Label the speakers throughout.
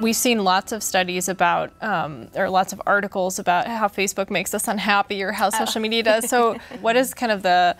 Speaker 1: We've seen lots of studies about, um, or lots of articles about how Facebook makes us unhappy or how social media does. So, what is kind of the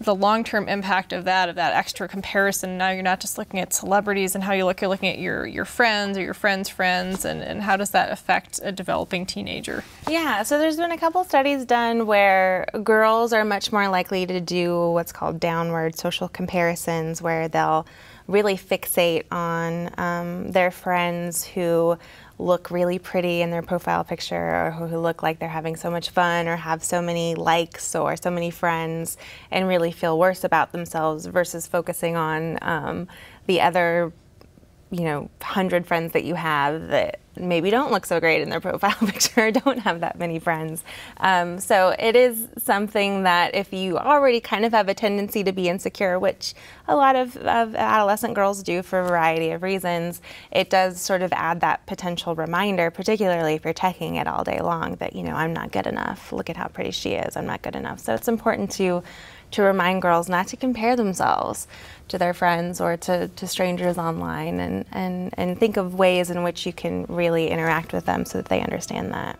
Speaker 1: the long-term impact of that, of that extra comparison? Now you're not just looking at celebrities and how you look, you're looking at your your friends or your friends' friends, and, and how does that affect a developing teenager?
Speaker 2: Yeah, so there's been a couple studies done where girls are much more likely to do what's called downward social comparisons, where they'll really fixate on um, their friends who look really pretty in their profile picture or who look like they're having so much fun or have so many likes or so many friends and really feel worse about themselves versus focusing on um, the other you know, hundred friends that you have that maybe don't look so great in their profile picture, or don't have that many friends. Um, so it is something that if you already kind of have a tendency to be insecure, which a lot of, of adolescent girls do for a variety of reasons, it does sort of add that potential reminder, particularly if you're checking it all day long, that, you know, I'm not good enough. Look at how pretty she is. I'm not good enough. So it's important to to remind girls not to compare themselves to their friends or to, to strangers online and, and, and think of ways in which you can really interact with them so that they understand that.